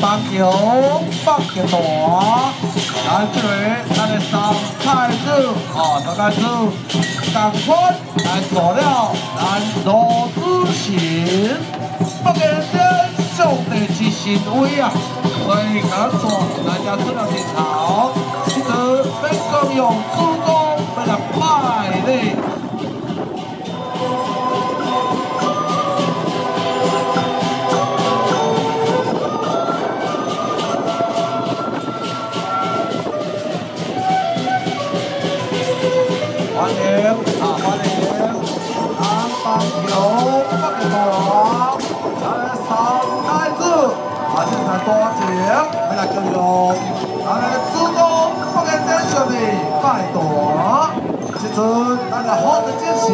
棒球放球大，来这位咱的三太子哦，三太子，赶快来做了咱罗子贤，不给这兄弟之心威啊！所以赶快大家出了镜头，其实本公用迎啊，欢迎！安邦球不给我，来三太子，啊，现在多谢，来来加油！来主公不给真兄弟拜托，这阵大家好的进行，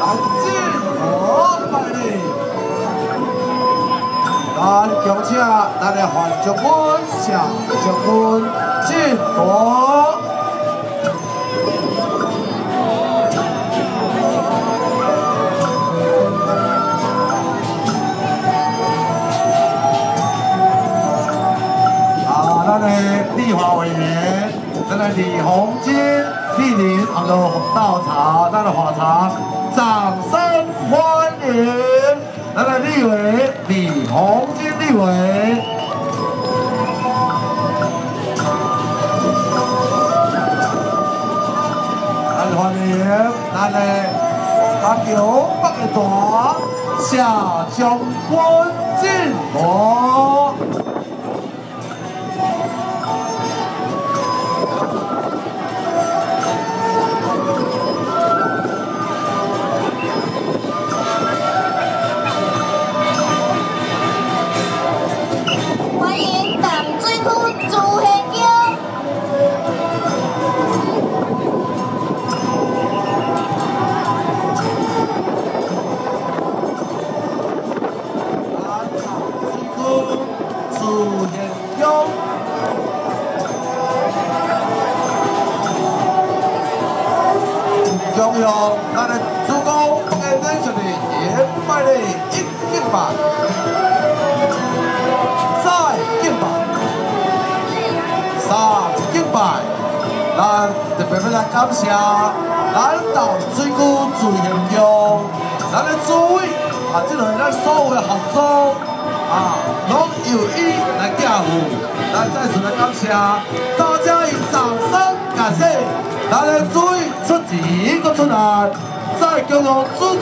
来进和拜礼，咱恭请咱的范将军、夏将军进和。立法委员，咱的李红金、莅临，好多倒茶，咱的花茶，掌声欢迎！咱的立委李红金立委，欢迎咱的阿牛北大下将军进。中央，咱的主公不给真实的严拜的一敬拜，再敬拜，三敬拜，咱特别要来感谢咱岛水库自行乡，咱的诸位啊，这类咱所有的合作啊，拢有意来介护，咱再次来感谢大家以掌声感谢。咱的水出钱，搁出来，再叫做主。